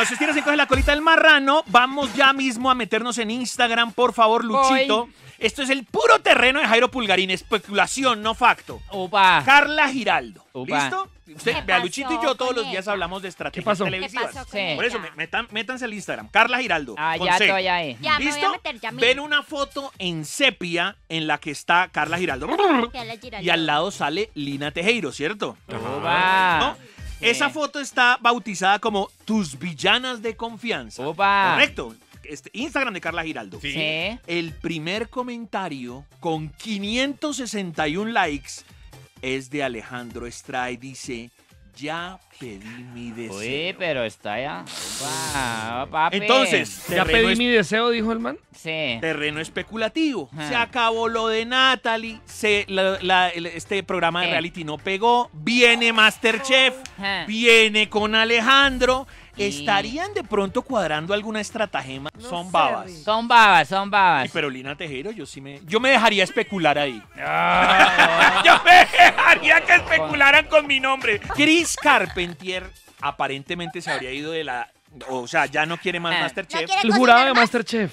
Los estiras se coge la colita del marrano. Vamos ya mismo a meternos en Instagram, por favor, Luchito. Esto es el puro terreno de Jairo Pulgarín, especulación, no facto. Upa. Carla Giraldo. Upa. ¿Listo? Usted, ¿Qué vea, Luchito y yo todos los días ella? hablamos de estrategias televisivas. pasó con Sí. Por eso, metan- métanse al Instagram. Carla Giraldo. Ah, con ya C. estoy ahí. Ya, me voy a ¿Listo? meter ya mismo. Ven una foto en sepia en la que está Carla Giraldo. Ya la gira Y al lado sale Lina Tejero, ¿cierto? Upa. ¿No? Esa foto está bautizada como Tus Villanas de Confianza. Upa. Correcto. Este, Instagram de Carla Giraldo. Sí. El primer comentario con 561 likes es de Alejandro Estrada y dice, ya pedí mi deseo. Uy, pero está ya. Papi. Entonces, Ya pedí es- mi deseo, dijo el man. Sí. terreno especulativo. Ajá. Se acabó lo de Natalie, se, la- la- el- este programa de Eh. reality no pegó, viene Masterchef, Ajá. viene con Alejandro. Y- ¿Estarían de pronto cuadrando alguna estratagema? No Son sé, babas. Rick. Son babas, son Y babas. pero Lina Tejero, yo sí me. Yo me dejaría especular ahí. Ah, yo me dejaría que especularan con mi nombre. Chris Carpentier aparentemente se habría ido de la. O sea, ya no quiere más Ah. ¿No Masterchef. quiere El jurado de? Masterchef.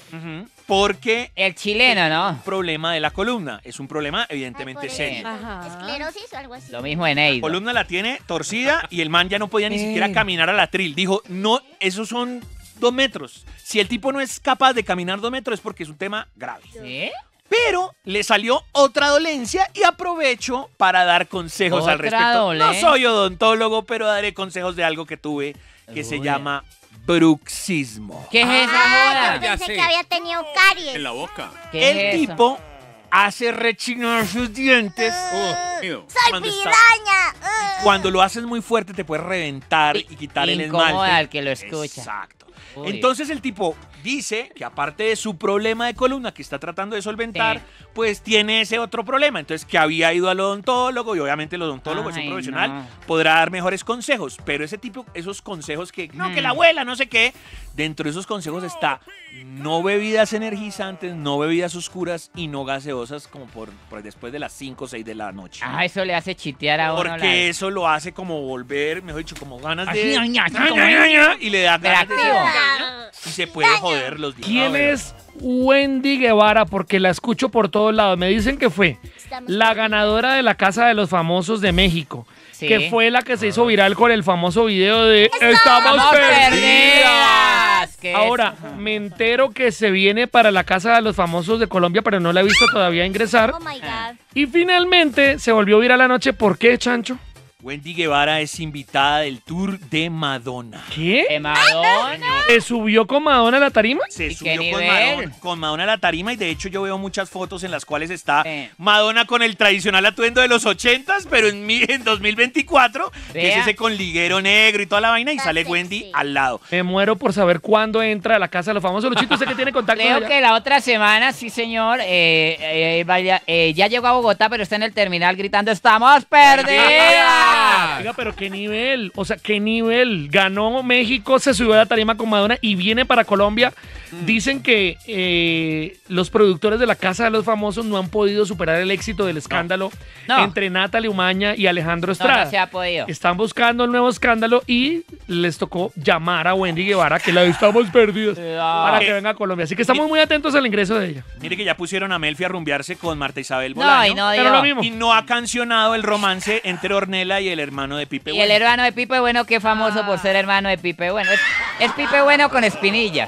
Porque El chileno, ¿no? un problema de la columna. Es un problema evidentemente Ay, serio. Esclerosis o algo así. Lo mismo en Eido. La columna la tiene torcida y el man ya no podía ni Eh. siquiera caminar al atril. Dijo, no, esos son dos metros. Si el tipo no es capaz de caminar dos metros es porque es un tema grave. ¿Sí? Pero le salió otra dolencia y aprovecho para dar consejos al ¿Otra respecto. No dolencia? soy odontólogo, pero daré consejos de algo que tuve que se llama bruxismo. ¿Qué es esa Ah, yo joda? ya pensé sé. que había tenido caries. En la boca. ¿Qué El es eso? tipo hace rechinar sus dientes. Mío. ¡Soy cuando está- piraña! ¡Ugh! Cuando lo haces muy fuerte te puedes reventar y, quitar el Incomoda esmalte. al que lo escucha. Exacto. Uy. Entonces el tipo dice que aparte de su problema de columna que está tratando de solventar, Sí. pues tiene ese otro problema. Entonces que había ido al odontólogo y obviamente el odontólogo es un profesional, no. podrá dar mejores consejos. Pero ese tipo, esos consejos que, no, que Mm. la abuela, no sé qué, dentro de esos consejos está no bebidas energizantes, no bebidas oscuras y no gaseosas como por, por después de las 5 o 6 de la noche. Ah, eso le hace chitear a uno. Porque la- eso lo hace como volver, mejor dicho, como ganas de... así como- y le da ganas de... Y se puede joder los días. ¿Quién es Wendy Guevara? Porque la escucho por todos lados. Me dicen que fue la ganadora de la Casa de los Famosos de México. Sí. Que fue la que se hizo viral con el famoso video de Estamos ¡Estamos perdidas. perdidas! ¿Qué es? Ahora, me entero que se viene para la Casa de los Famosos de Colombia, pero no la he visto todavía ingresar. Oh my God. Y finalmente se volvió viral anoche. ¿Por qué, Chancho? Wendy Guevara es invitada del tour de Madonna. ¿Qué? ¿De Madonna? ¿Se subió con Madonna a la tarima? Se ¿Y qué subió con? Madonna, con Madonna a la tarima y de hecho yo veo muchas fotos en las cuales está. Madonna con el tradicional atuendo de los 80s, pero en, mi- en 2024, que es Vea. ese con liguero negro y toda la vaina y Está sale sexy. Wendy al lado. Me muero por saber cuándo entra a la Casa de los Famosos. Luchito, ¿usted que tiene contacto Creo allá? que la otra semana, sí, señor, eh, eh, vaya- eh, ya llegó a Bogotá, pero está en el terminal gritando ¡Estamos perdidas! Oiga, pero qué nivel, o sea, qué nivel. Ganó México, se subió a la tarima con Madonna y viene para Colombia. Mm. Dicen que eh, los productores de la Casa de los Famosos no han podido superar el éxito del escándalo No. entre Natalie Umaña y Alejandro Estrada. no se ha podido. Están buscando el nuevo escándalo y les tocó llamar a Wendy Guevara, que la estamos perdidos, para que venga a Colombia. Así que estamos muy atentos al ingreso de ella. Mire que ya pusieron a Melfi a rumbearse con Marta Isabel No, Bolaño. y no Pero lo mismo. y no ha cancionado el romance entre Ornella y el hermano de Pipe Y el hermano de Pipe Bueno, que es famoso por ser hermano de Pipe Bueno. Es, es Pipe Bueno con espinillas.